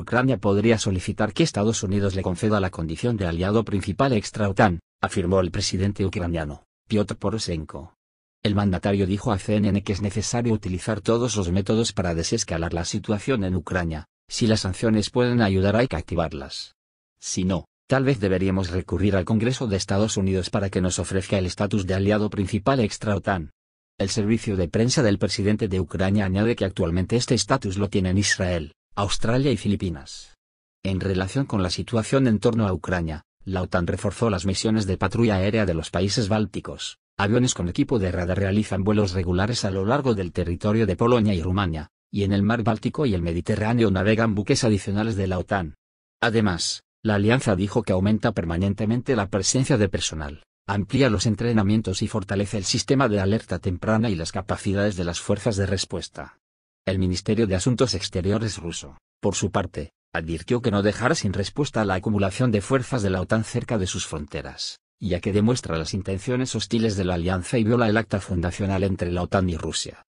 Ucrania podría solicitar que Estados Unidos le conceda la condición de aliado principal extra-OTAN, afirmó el presidente ucraniano, Piotr Poroshenko. El mandatario dijo a CNN que es necesario utilizar todos los métodos para desescalar la situación en Ucrania, si las sanciones pueden ayudar hay que activarlas. Si no, tal vez deberíamos recurrir al Congreso de Estados Unidos para que nos ofrezca el estatus de aliado principal extra-OTAN. El servicio de prensa del presidente de Ucrania añade que actualmente este estatus lo tienen Israel, Australia y Filipinas. En relación con la situación en torno a Ucrania, la OTAN reforzó las misiones de patrulla aérea de los países bálticos. Aviones con equipo de radar realizan vuelos regulares a lo largo del territorio de Polonia y Rumania, y en el mar Báltico y el Mediterráneo navegan buques adicionales de la OTAN. Además, la alianza dijo que aumenta permanentemente la presencia de personal, amplía los entrenamientos y fortalece el sistema de alerta temprana y las capacidades de las fuerzas de respuesta. El Ministerio de Asuntos Exteriores ruso, por su parte, advirtió que no dejará sin respuesta la acumulación de fuerzas de la OTAN cerca de sus fronteras, ya que demuestra las intenciones hostiles de la alianza y viola el acta fundacional entre la OTAN y Rusia.